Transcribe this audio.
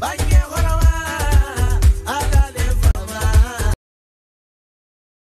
Bye.